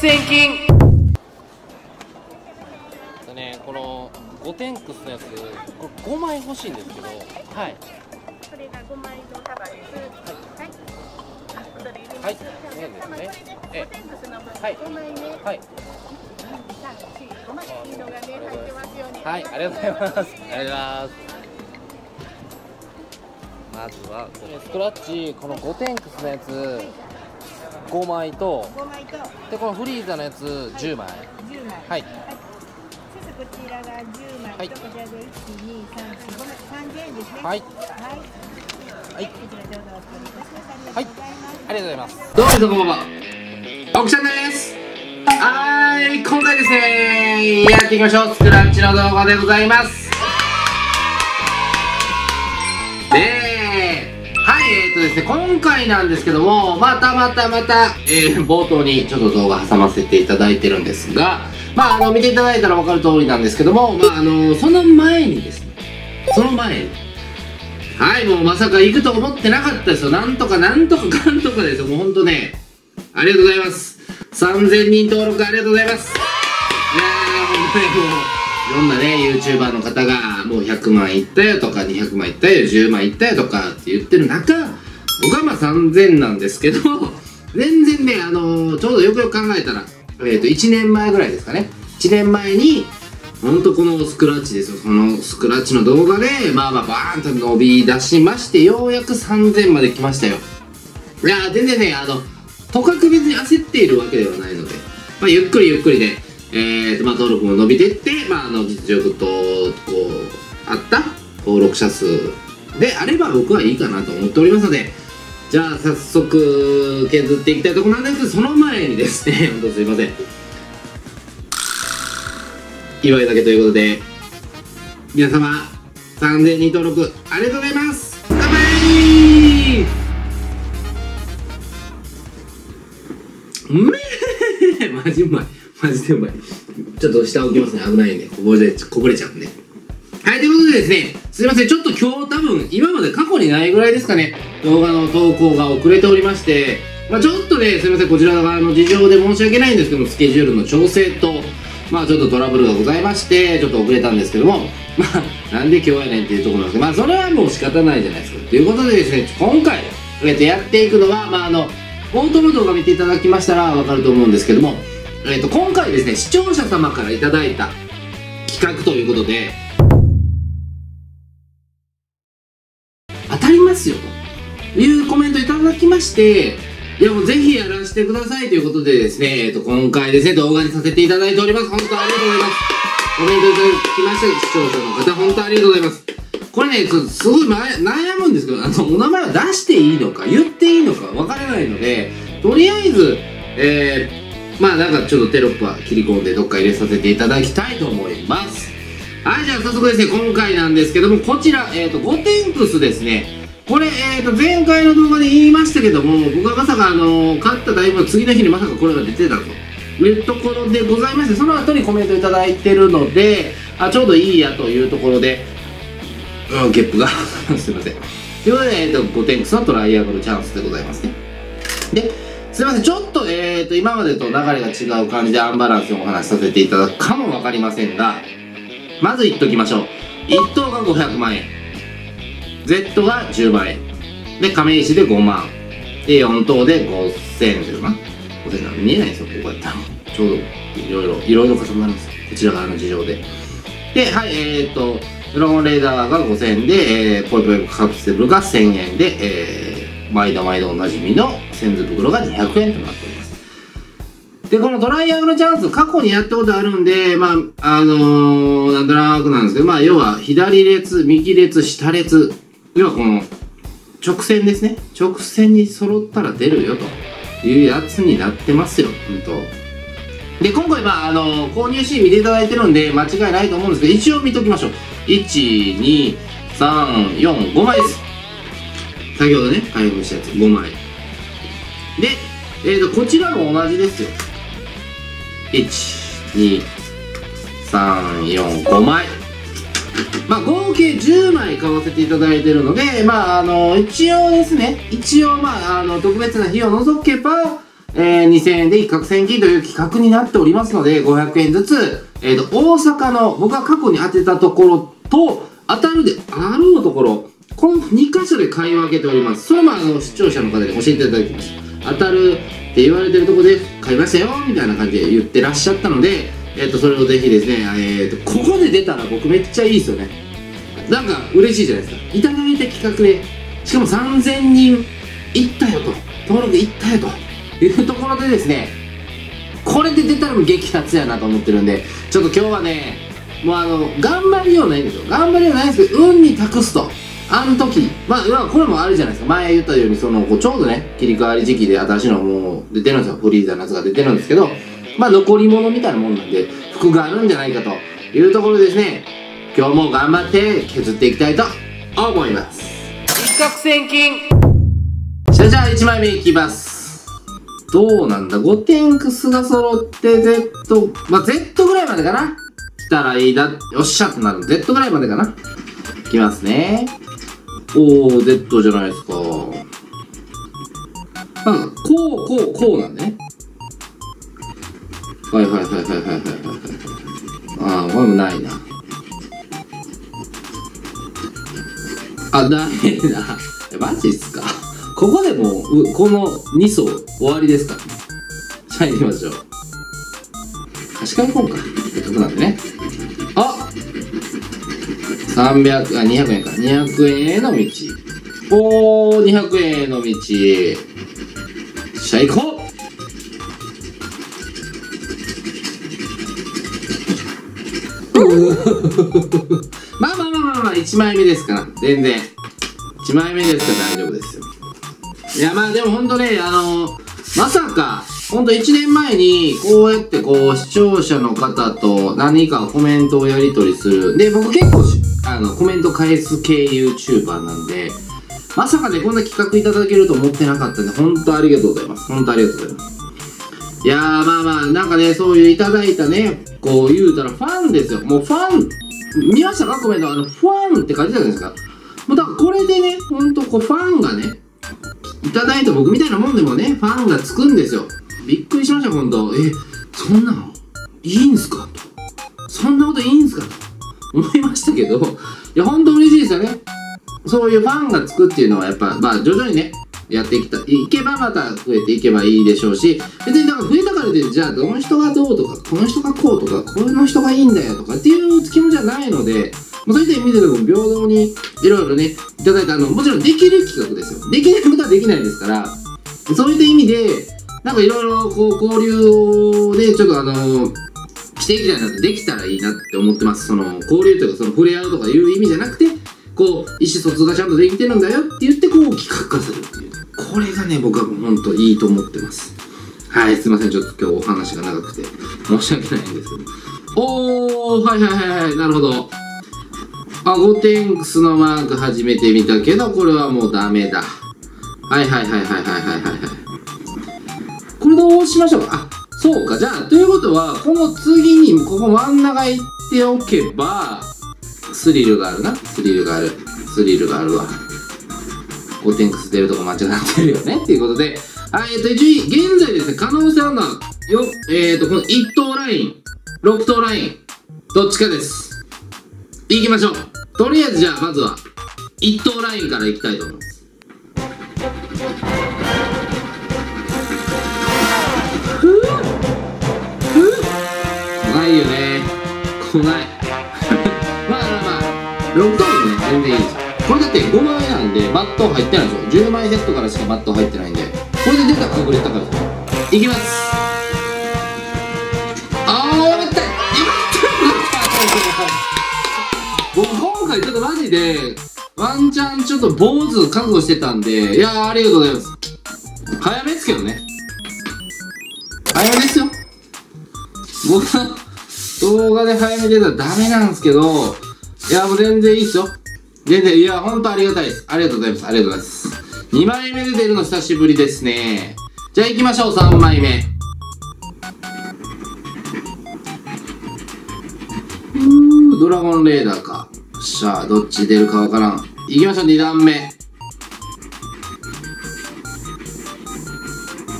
千金ねこの5テンクスのやつこれ5枚欲しいんですけど。はい。これが5枚の束です。はい。はい、そうです。ね。え、はい、はい。はい、ありがとうございます。ありがとうございます。まずはスクラッチこの5テンクスのやつ5枚と。でこのフリーザのやつ10枚。はい。こちらが10枚とこちらで1、2、3、4、5枚。3000円ですね。はい。はい、こちらどうぞお取りいたします。はい。ありがとうございます。どうも皆さんこんばんは奥ちゃんです。はーい。今回ですねやっていきましょう。スクラッチの動画でございますとですね今回なんですけどもまたまたまた、えー、冒頭にちょっと動画挟ませていただいてるんですがまああの見ていただいたら分かる通りなんですけどもまああのその前にですねその前にはい、もうまさか行くと思ってなかったですよ。なんとかなんとかかんとかですよ。もうほんとね、ありがとうございます。3000人登録ありがとうございます。いやー、ほんとにもう、いろんなね、YouTuber の方が、もう100万いったよとか、200万いったよ、10万いったよとかって言ってる中、僕はまあ3000なんですけど、全然ね、あのー、ちょうどよくよく考えたら、えっ、ー、と、1年前ぐらいですかね。1年前に、ほんとこのスクラッチですよ。そのスクラッチの動画で、まあまあバーンと伸び出しまして、ようやく3000まで来ましたよ。いや、全然ね、あの、とかく別に焦っているわけではないので、まあゆっくりゆっくりで、えーと、まあ登録も伸びてって、まああの、実力と、こう、あった登録者数であれば僕はいいかなと思っておりますので、じゃあ早速削っていきたいところなんです。けど、その前にですね、ほんとすいません。祝いだけということで皆様3000人登録ありがとうございます。乾杯。うめえ。マジうまい。マジでうまい。ちょっと下置きますね。危ないんでこぼれこぼれちゃうんで。はいということでですねすいませんちょっと今日多分今まで過去にないぐらいですかね動画の投稿が遅れておりましてまあちょっとねすいませんこちら側の事情で申し訳ないんですけどもスケジュールの調整とまあちょっとトラブルがございまして、ちょっと遅れたんですけども、まあなんで今日やねんっていうところなんですけど、まあそれはもう仕方ないじゃないですか。ということでですね、今回、えっと、やっていくのは、まああの、冒頭の動画見ていただきましたらわかると思うんですけども、えっと、今回ですね、視聴者様からいただいた企画ということで、ますよというコメントいただきまして、いやもうぜひやらせてくださいということでですね、えっと、今回ですね、動画にさせていただいております。本当ありがとうございます。コメントいただきました視聴者の方、本当ありがとうございます。これね、すごい悩むんですけど、あの、お名前は出していいのか、言っていいのかわからないので、とりあえず、えー、まあなんかちょっとテロップは切り込んでどっか入れさせていただきたいと思います。はい、じゃあ早速ですね、今回なんですけども、こちら、えっ、ー、と、5テンクスですね。これ、えー、と前回の動画で言いましたけども僕はまさか、あの、勝ったタイムの次の日にまさかこれが出てたと。いうところでございましてその後にコメントいただいてるのであちょうどいいやというところで、うん、ゲップが。すいません。ということで、えー、と5点クスのトライアングルチャンスでございますね。ですいません。ちょっと,、えー、と今までと流れが違う感じでアンバランスのお話しさせていただくかも分かりませんがまず言っときましょう。1等が500万円。Z が10万円。で亀石で5万。で4等で5000円かな5000円見えないんですよここやったらちょうどいろいろいろいろ重なるんです。こちら側の事情で。ではいえー、っとドラゴンレーダーが5000円。で、えー、ポイポイカプセルが1000円。で、えー、毎度毎度おなじみの千図袋が200円となっております。で、このトライアングルチャンス、過去にやったことあるんで、まあ、あのー、なんとなくなんですけど、まあ、要は、左列、右列、下列、要はこの直線ですね。直線に揃ったら出るよと。いうやつになってますよ。本当。で今回まああの購入シーン見ていただいてるんで間違いないと思うんですけど一応見ときましょう。12345枚です。先ほどね開封したやつ。5枚。でえーとこちらも同じですよ。12345枚。まあ、合計10枚買わせていただいてるので、まあ、あの、一応ですね、一応、まあ、あの、特別な日を除けば、えー、2000円で一攫千金という企画になっておりますので、500円ずつ、えーと、大阪の僕が過去に当てたところと、当たるであろうところ、この2箇所で買い分けております。それもあの、視聴者の方に教えていただきました。当たるって言われてるとこで買いましたよ、みたいな感じで言ってらっしゃったので、えっ、ー、と、それをぜひですね、えっ、ー、と、ここで出たら僕めっちゃいいですよね。なんか嬉しいじゃないですか。いただいた企画で、しかも3000人いったよと、登録いったよというところでですね、これで出たらも激アツやなと思ってるんで、ちょっと今日はね、もうあの、頑張りようないんですよ。頑張りようないんですけど、運に託すと。あの時、まあ、まあこれもあるじゃないですか。前言ったように、その、こうちょうどね、切り替わり時期で新しいのもう出てるんですよ。フリーザーのやつが出てるんですけど、まあ、残り物みたいなもんなんで、服があるんじゃないかというところですね。今日も頑張って削っていきたいと思います。一攫千金じゃじゃあ1枚目いきます。どうなんだ ?5 点クスが揃って Z、まあ、Z ぐらいまでかな来たらいいな。よっしゃってなる。Z ぐらいまでかな。いきますね。おー、Z じゃないですか。なんか、こう、こう、こうなんでね。はいはいはいはいはいはいはい。ああ、これもないな。あ、ダメだ。マジっすか？ここでもう、この2層終わりですからね。じゃあ行きましょう。端から行こうか。せっかくなんでね。あ300、あ、200円か。200円への道。おー、200円への道。しゃ、行こうまあまあまあまあまあ、1枚目ですから、全然。1枚目ですから大丈夫ですよ。いや、まあでもほんとね、あのまさか、ほんと1年前に、こうやってこう、視聴者の方と何かコメントをやり取りする。で、僕結構、あの、コメント返す系 YouTuber なんで、まさかね、こんな企画いただけると思ってなかったんで、ほんとありがとうございます。ほんとありがとうございます。いやー、まあまあ、なんかね、そういういただいたね、こう言うたらファンですよ。もうファン、見ましたかコメントあの、ファンって書いてたじゃないですか。もうだからこれでね、ほんとこうファンがね、いただいた僕みたいなもんでもね、ファンがつくんですよ。びっくりしました、ほんと。え、そんなの？いいんすか？と。そんなこといいんすか？と思いましたけど、いや、ほんと嬉しいですよね。そういうファンがつくっていうのはやっぱ、まあ徐々にね、やっていきたいけばまた増えていけばいいでしょうし別にだから増えたからでじゃあどの人がどうとかこの人がこうとかこの人がいいんだよとかっていう気持ちはないのでそういった意味でも平等にいろいろねいただいたあのもちろんできる企画ですよ。できないことはできないですからそういった意味でなんかいろいろこう交流をねちょっとあのしていきたいなってできたらいいなって思ってます。その交流というかその触れ合うとかいう意味じゃなくてこう意思疎通がちゃんとできてるんだよって言ってこう企画化するっていう。これがね、僕は本当いいと思ってます。はい、すいません。ちょっと今日お話が長くて申し訳ないんですけど。おー、はいはいはいはい、なるほど。あ、ゴテンクスのマーク初めて見たけど、これはもうダメだ。はいはいはいはいはいはいはい。これどうしましょうか？あ、そうか。じゃあ、ということは、この次に、ここ真ん中行っておけば、スリルがあるな。スリルがある。スリルがあるわ。5点くす出るとこ間違ってるよねっていうことで、はい、えっと、一応、現在ですね、可能性あるのは、よ、えっ、ー、と、この1等ライン、6等ライン、どっちかです。いきましょう。とりあえずじゃあ、まずは、1等ラインからいきたいと思います。ふぅふぅ怖いよね。怖い。まあまあまあ、6等でね、全然いいです。これだって5枚なんでバット入ってないんでしょ10枚セットからしかバット入ってないんで。これで出た確率高いですいきます。あーやめたやめた。僕今回ちょっとマジでワンチャンちょっと坊主覚悟してたんでいやーありがとうございます。早めですけどね。早めですよ。僕の動画で早め出たらダメなんですけどいやもう全然いいっすよ。全然、いや、ほんとありがたいです。ありがとうございます。ありがとうございます。2枚目で出るの久しぶりですね。じゃあ行きましょう、3枚目。うー、ドラゴンレーダーか。よっしゃ、どっち出るかわからん。行きましょう、2段目。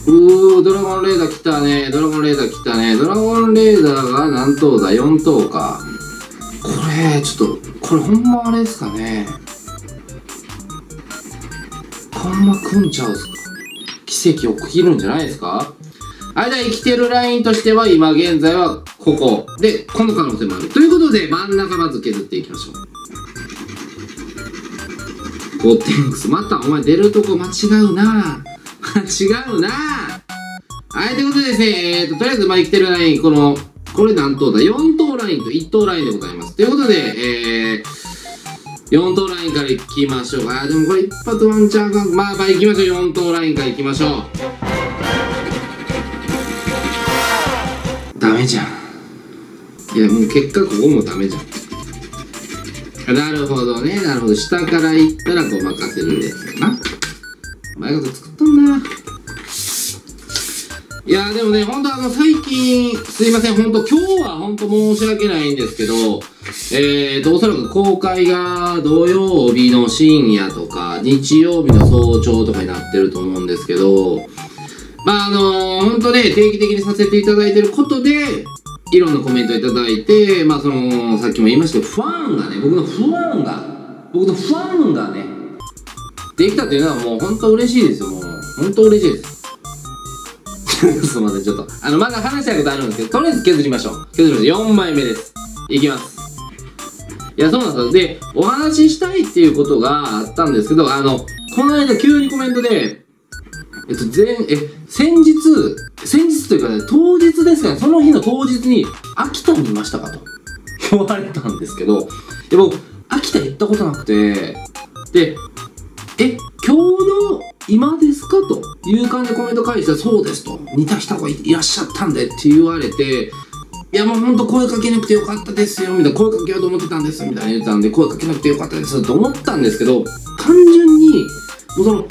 うードラゴンレーダー来たねドラゴンレーダー来たねドラゴンレーダーが何頭だ？4頭かこれちょっとこれほんまあれですかね。ほんま来んちゃうっすか？奇跡起きるんじゃないですか？あれだ生きてるラインとしては今現在はここ。でこの可能性もある。ということで真ん中まず削っていきましょう。ゴーテンクスまたお前出るとこ間違うな。間違うな。はい、ということでですね、えーと、とりあえず、まあ、生きてるライン、この、これ何等だ ?4 等ラインと1等ラインでございます。ということで、えー、4等ラインからいきましょう。あー、でもこれ一発ワンチャンが、まあまあ行きましょう。4等ラインからいきましょう。ダメじゃん。いや、もう結果ここもダメじゃん。なるほどね、なるほど。下から行ったらごまかせるやつだな。うまいこと作っとんな。いやでもね、ほんとあの、最近、すいません、ほんと今日はほんと申し訳ないんですけど、えーと、おそらく公開が土曜日の深夜とか、日曜日の早朝とかになってると思うんですけど、まああのー、ほんとね、定期的にさせていただいてることで、いろんなコメントいただいて、まあその、さっきも言いましたけど、ファンがね、僕のファンが、僕のファンがね、できたっていうのはもう本当嬉しいですよ、もう。本当嬉しいです。すみません、ちょっと。あの、まだ話したいことあるんですけど、とりあえず削りましょう。削りましょう。4枚目です。いきます。いや、そうなんですよ。で、お話ししたいっていうことがあったんですけど、あの、この間急にコメントで、えっと、前、え、先日、先日というかね、当日ですかね、その日の当日に、秋田にいましたかと言われたんですけど、で、僕、秋田行ったことなくて、で、え、今日の今ですか？という感じでコメント返して、そうですと、似た人がいらっしゃったんでって言われて、いやもうほんと声かけなくてよかったですよ、みたいな、声かけようと思ってたんです、みたいな言ってたんで、声かけなくてよかったですと思ったんですけど、単純に、もうその、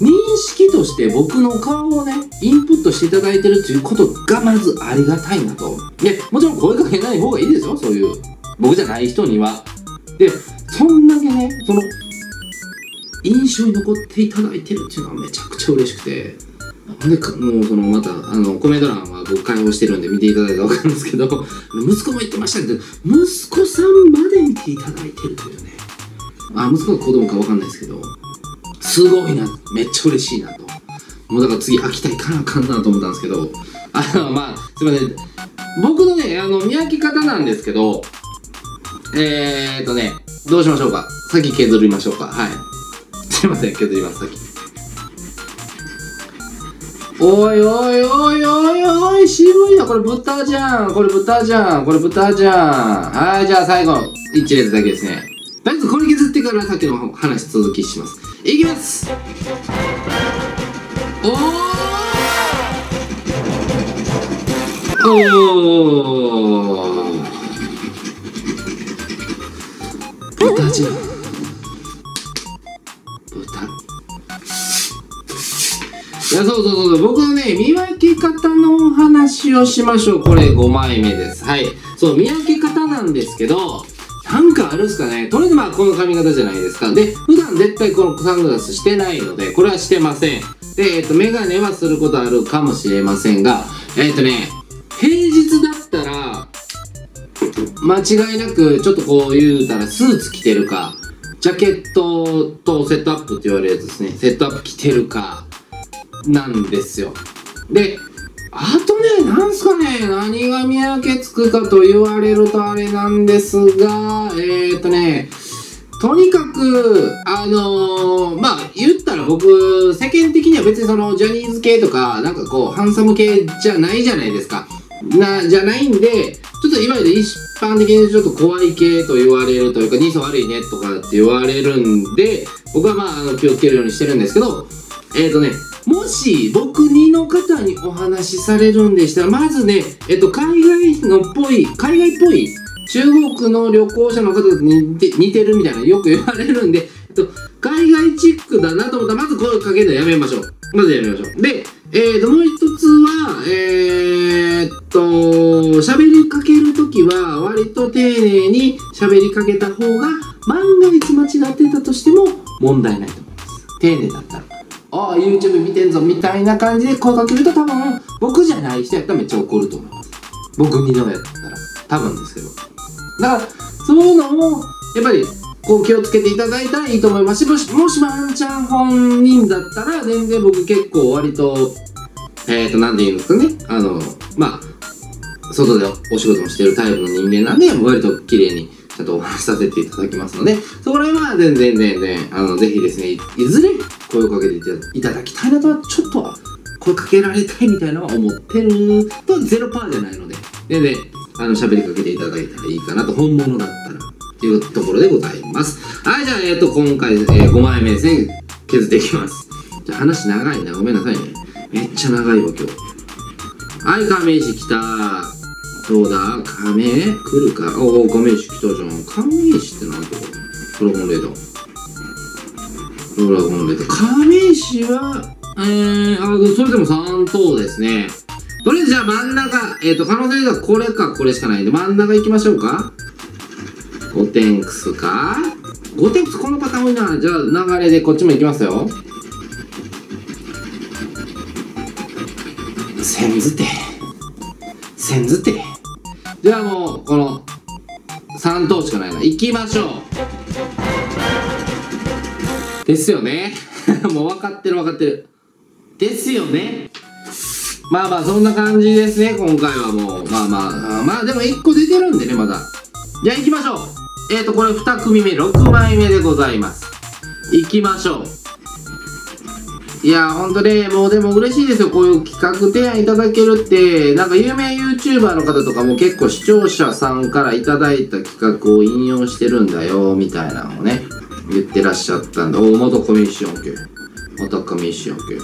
認識として僕の顔をね、インプットしていただいてるということがまずありがたいなと。で、もちろん声かけない方がいいですよ、そういう。僕じゃない人には。で、そんだけね、その、印象に残っていただいてるっていうのはめちゃくちゃ嬉しくて。ほんで、もうそのまた、あの、コメント欄は僕開放してるんで見ていただいたらわかるんですけど、息子も言ってましたけど、息子さんまで見ていただいてるというね。あ、息子が子供かわかんないですけど、すごいな、めっちゃ嬉しいなと。もうだから次秋田行かなあかんなと思ったんですけど、あの、まあ、すいません。僕のね、あの、見分け方なんですけど、えーっとね、どうしましょうか？先削りましょうか？はい。すいません、削ります、先。おいおいおいおいおい、渋いな。これ豚じゃん。これ豚じゃん。これ豚じゃん。はい、じゃあ最後、一列だけですね。とりあえずこれ削ってからさっきの話続きします。いきますおーおー豚じゃんそうそうそうそう。僕のね、見分け方のお話をしましょう。これ5枚目です。はい。そう、見分け方なんですけど、なんかあるっすかね。とりあえずまあ、この髪型じゃないですか。で、普段絶対このサングラスしてないので、これはしてません。で、えっ、と、メガネはすることあるかもしれませんが、えっ、とね、平日だったら、間違いなく、ちょっとこう言うたら、スーツ着てるか、ジャケットとセットアップって言われるやつですね。セットアップ着てるか、なんですよ。で、あとね、なんすかね、何が見分けつくかと言われるとあれなんですが、えー、っとね、とにかく、あのー、まあ、言ったら僕、世間的には別にその、ジャニーズ系とか、なんかこう、ハンサム系じゃないじゃないですか。な、じゃないんで、ちょっといわゆる一般的にちょっと怖い系と言われるというか、人相悪いねとかって言われるんで、僕はまあ、あの、気をつけるようにしてるんですけど、えっ、ー、とね、もし僕にの方にお話しされるんでしたら、まずね、えっと、海外のっぽい、海外っぽい、中国の旅行者の方と似て似てるみたいなよく言われるんで、えっと、海外チックだなと思ったら、まず声かけるのやめましょう。まずやめましょう。で、えーと、もう一つは、えーっと、喋りかけるときは、割と丁寧に喋りかけた方が、万が一間違ってたとしても問題ないと思います。丁寧だったら。ああ YouTube 見てんぞみたいな感じで声かけると多分僕じゃない人やったらめっちゃ怒ると思います僕にのやったら。多分ですけど。だからそういうのもやっぱりこう気をつけていただいたらいいと思いますしもしもしワンちゃん本人だったら全然僕結構割とえっ、ー、と何て言うんですかね。あのまあ外でお仕事もしてるタイプの人間なんで割と綺麗にちゃんとお話しさせていただきますので、そこら辺は全然全然、あの、ぜひですね、いずれ声をかけていただきたいなとは、ちょっとは声かけられたいみたいなのは思ってると、ゼロパーじゃないので、全然、あの、喋りかけていただいたらいいかなと、本物だったら、というところでございます。はい、じゃあ、えっ、と、今回、えー、5枚目ですね、削っていきます。じゃあ、話長いな。ごめんなさいね。めっちゃ長いわ、今日。はい、亀石来たどうだ亀来るかおお、亀石来たじゃん。亀石ってなんだドラゴンレーダー。ドラゴンレーダー。亀石は、えー、あ、それでも3等ですね。とりあえずじゃあ真ん中、えっ、ー、と、可能性はこれかこれしかないんで、真ん中行きましょうか。ゴテンクスかゴテンクスこのパターン多いな。じゃあ流れでこっちも行きますよ。センズテ。センズテ。じゃあもうこの3等しかないな。行きましょう。ですよね。もう分かってる分かってる。ですよね。まあまあそんな感じですね今回はもう。まあまあまあでも1個出てるんでねまだ。じゃあ行きましょう。えっ、ー、とこれ2組目6枚目でございます。行きましょう。いやほんとね、もうでも嬉しいですよ。こういう企画提案いただけるって、なんか有名 YouTuber の方とかも結構視聴者さんからいただいた企画を引用してるんだよ、みたいなのをね、言ってらっしゃったんで、お元コミッション系。元コミッション系。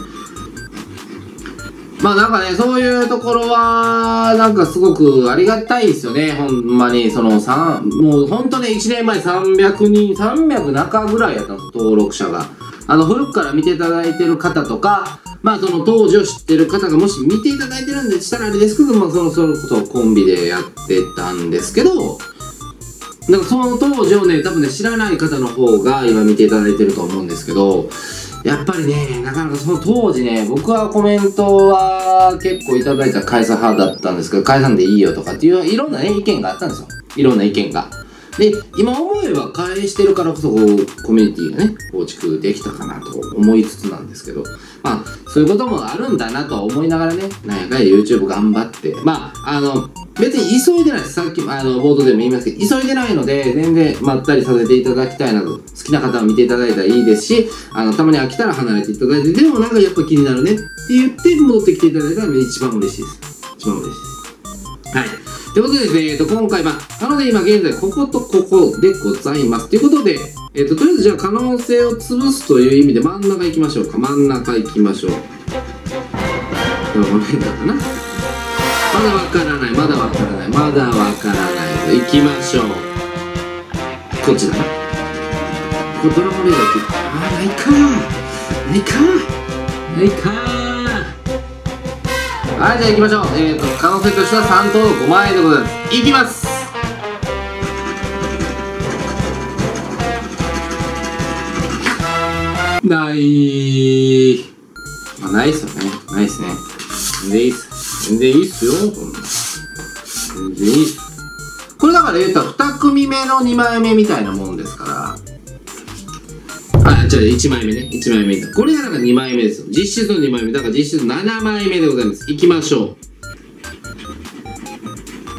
まあなんかね、そういうところは、なんかすごくありがたいですよね。ほんまに、その3、もうほんとね、1年前300人、300中ぐらいやったんです登録者が。あの、古くから見ていただいてる方とか、まあその当時を知ってる方がもし見ていただいてるんでしたらあれですけども、その、そのことをコンビでやってたんですけど、なんかその当時をね、多分ね、知らない方の方が今見ていただいてると思うんですけど、やっぱりね、なかなかその当時ね、僕はコメントは結構いただいた解散派だったんですけど、解散でいいよとかっていういろんなね、意見があったんですよ。いろんな意見が。で、今思えば返してるからこそこう、コミュニティがね、構築できたかなと思いつつなんですけど、まあ、そういうこともあるんだなと思いながらね、なんやかんや YouTube 頑張って、まあ、あの、別に急いでないです。さっき、あの、冒頭でも言いますけど、急いでないので、全然まったりさせていただきたいなと、好きな方は見ていただいたらいいですし、あの、たまに飽きたら離れていただいて、でもなんかやっぱ気になるねって言って戻ってきていただいたら一番嬉しいです。一番嬉しいです。はい。ということでですね、えっと、今回、まあ、なので今現在、こことここでございます。ということで、えっと、とりあえずじゃあ可能性を潰すという意味で真ん中行きましょうか。真ん中行きましょう。この辺だかな。まだわからない、まだわからない、まだわからない。行きましょう。こっちだな。これドラゴンレーダーって、あ、ないかーないかーないかーはい、じゃあ行きましょう。えっ、ー、と、可能性としては3等の5万円でございます。いきますないまあ、ないっすよね。ないっすね。全然いいっす。全然いいっすよ。全然いいっす。これだから言ったら2組目の2枚目みたいなもんですから。あ、じゃあ1枚目ね。1枚目。これがだから2枚目ですよ。実質の2枚目。だから実質7枚目でございます。いきましょ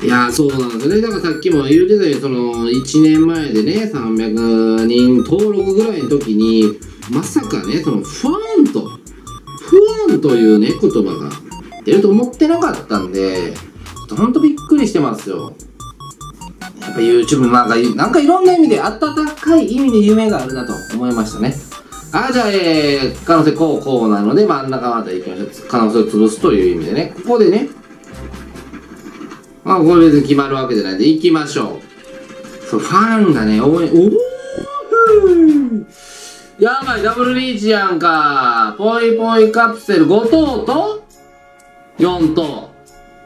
う。いやー、そうなんですよね。だからさっきも言うてたように、その、1年前でね、300人登録ぐらいの時に、まさかね、その、ファンと、ファンというね、言葉が出ると思ってなかったんで、ほんとびっくりしてますよ。やっぱ YouTube なんか、なんかいろんな意味で、温かい意味で夢があるなと思いましたね。あ、じゃあ、えー、可能性こう、こうなので、真ん中まで行きましょう。可能性を潰すという意味でね。ここでね、まあ、これ別に決まるわけじゃないんで、行きましょう。そう、ファンがね、応援、おーやばい、ダブルリーチやんか。ぽいぽいカプセル5等と4等。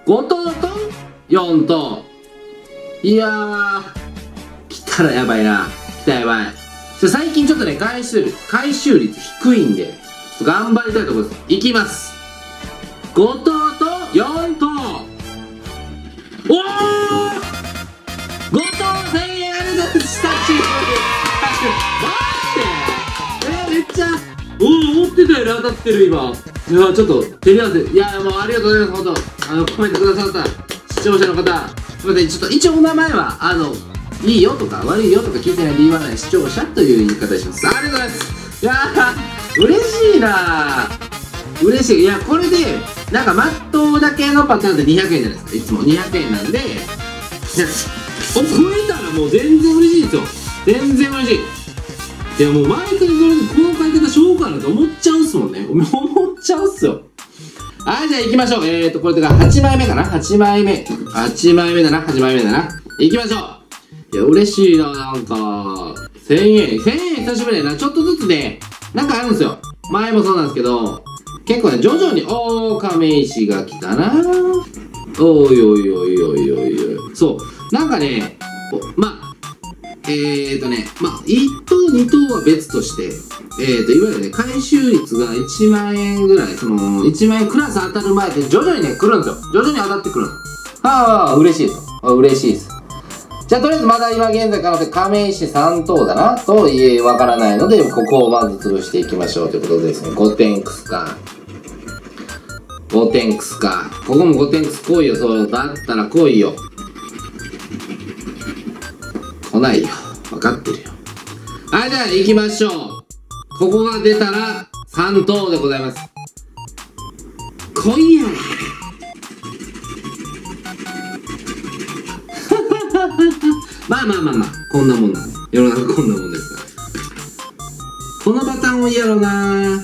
5等と4等。いやー、来たらやばいな。来たやばい。最近ちょっとね、回収率、回収率低いんで、っと頑張りたいところです。いきます。5等と4等。おー !5 等1000円ありがとうございま。しぶり。待ってえー、めっちゃ、おお、思ってたより当たってる、今。いや、ちょっと、手に合わせ。いや、もうありがとうございます、ほんと。あの、コメントくださった視聴者の方。すみません、ちょっと一応お名前は、あの、いいよとか悪いよとか聞いてないで言わない視聴者という言い方します。ありがとうございます。いやー、嬉しいなー。嬉しい。いや、これで、なんか、マットだけのパターンで200円じゃないですか。いつも200円なんで、いやお、超えたらもう全然嬉しいですよ。全然嬉しい。いやもう毎回それでこの買い方しようかなと思っちゃうっすもんね。思っちゃうっすよ。はい、じゃあ行きましょう。えーと、これが8枚目かな ?8 枚目。8枚目だな、8枚目だな。行きましょう。いや、嬉しいな、なんか。1000円。1000円久しぶりだな。ちょっとずつね、なんかあるんですよ。前もそうなんですけど、結構ね、徐々に、おー、亀石が来たなおいおいおいおいおいおい。そう。なんかね、まあ、えーとね、まあ、1等、2等は別として、えーと、いわゆるね、回収率が1万円ぐらい、その、1万円クラス当たる前って徐々にね、来るんですよ。徐々に当たってくるの。ああ、嬉しいです。あ嬉しいです。じゃあ、とりあえずまだ今現在可能性、亀石3等だな、と言え、わからないので、ここをまず潰していきましょうということでですね、5点クスか。5点クスか。ここも5点クス来いよ、そうだったら来いよ。来ないよ。分かってるよ。はい、じゃあ行きましょう。ここが出たら3等でございます。来いやまあまあまあまあ、こんなもんなん。世の中こんなもんですから。このパターン多いやろうな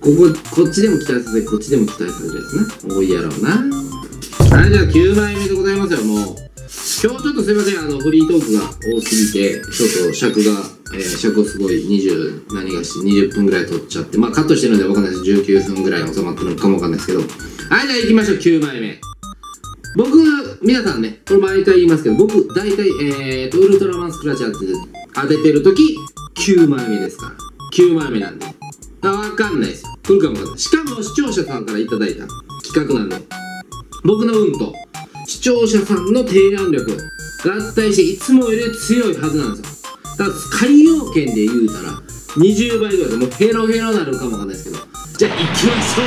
ここ、こっちでも期待させ、こっちでも期待させるやつな。多いやろうなはい、じゃあ9枚目でございますよ、もう。今日ちょっとすいません、あの、フリートークが多すぎて、ちょっと尺が、えー、尺をすごい20、何がし、20分ぐらい取っちゃって、まあカットしてるんでわかんないです。19分ぐらい収まってるのかもわかんないですけど。はい、じゃあ行きましょう、9枚目。僕、皆さんね、これ毎回言いますけど、僕、大体、えーと、ウルトラマンスクラッチ当てて当ててるとき、9枚目ですから。9枚目なんで。あ、わかんないです。来るかもわかんない。しかも視聴者さんからいただいた企画なんで、僕の運と、視聴者さんの提案力合体していつもより強いはずなんですよ。だから海洋圏で言うたら20倍ぐらいでもうヘロヘロなるかもわかんないですけどじゃあ行きましょ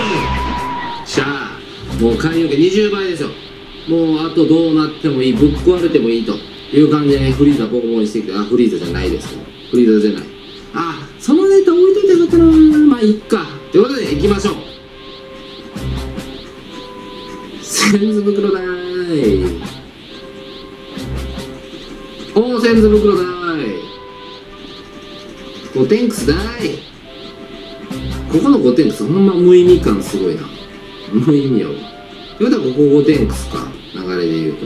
うしゃあもう海洋圏20倍ですよ。もうあとどうなってもいいぶっ壊れてもいいと。いう感じでフリーザボコボコにしてきてあフリーザじゃないですけど。フリーザじゃない。あそのネタ置いといてよかったなまあいっか。ということで行きましょう。センズ袋だー。い。おーセンズ袋だーい。5点クスだい。ここの5点クスほんま無意味感すごいな。無意味よということはここ5点クスか流れで言うと。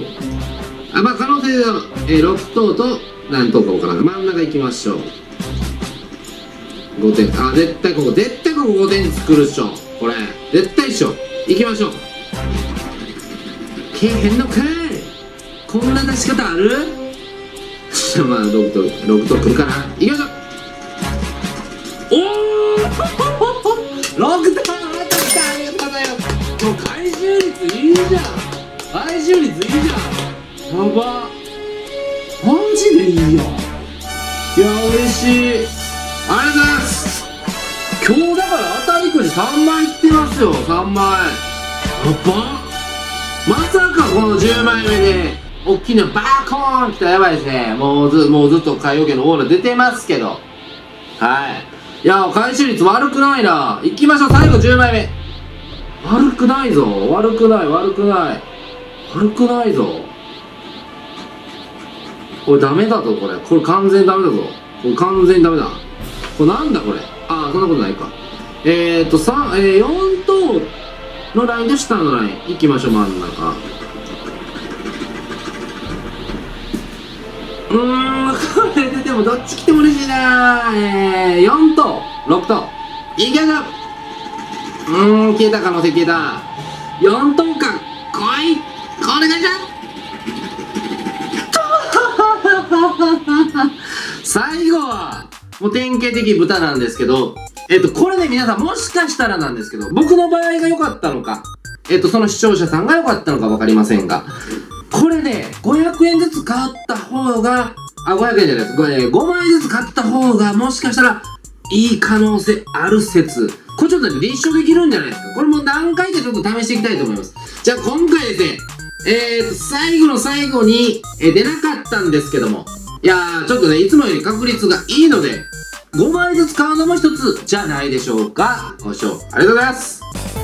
あまあ可能性は、えー、6等と何等か分から。ない真ん中行きましょう。5点あ絶対ここ絶対ここ5点作るっしょ。これ絶対っしょ。行きましょう。けえへんのかいこんな出し方ある？まあ6と6とくるかな。いきましょう。おお6と当たったありがとうございます。もう回収率いいじゃん。回収率いいじゃん。やば。マジでいいやんいや嬉しい。ありがとうございます。今日だから当たりくじ3枚来てますよ。3枚やばまさかこの10枚目で大きなバーコーン来たらやばいですね。もうずもうずっと海洋圏のオーラ出てますけど。はい。いや回収率悪くないな。行きましょう。最後10枚目。悪くないぞ。悪くない。悪くない。悪くないぞ。これダメだぞこれ。これ完全にダメだぞ。これ完全にダメだ。これなんだこれ？ああそんなことないか。えー、っと3、えー、4等のラインと下のライン行きましょう真ん中。うーんこれででもどっち来ても嬉しいなえー、4等6等。いきましょうーん消えた可能性消えた。4等か来い。お願いします最後はもう典型的豚なんですけどえっと、これね、皆さんもしかしたらなんですけど、僕の場合が良かったのか、えっと、その視聴者さんが良かったのか分かりませんが、これね、500円ずつ買った方が、あ、500円じゃないです。これね、5枚ずつ買った方が、もしかしたら、いい可能性ある説。これちょっとね、立証できるんじゃないですか。これも何回かちょっと試していきたいと思います。じゃあ今回ですね、えーと、最後の最後に、えー出なかったんですけども、いやー、ちょっとね、いつもより確率がいいので、5枚ずつ買うのも一つじゃないでしょうか。ご視聴ありがとうございます。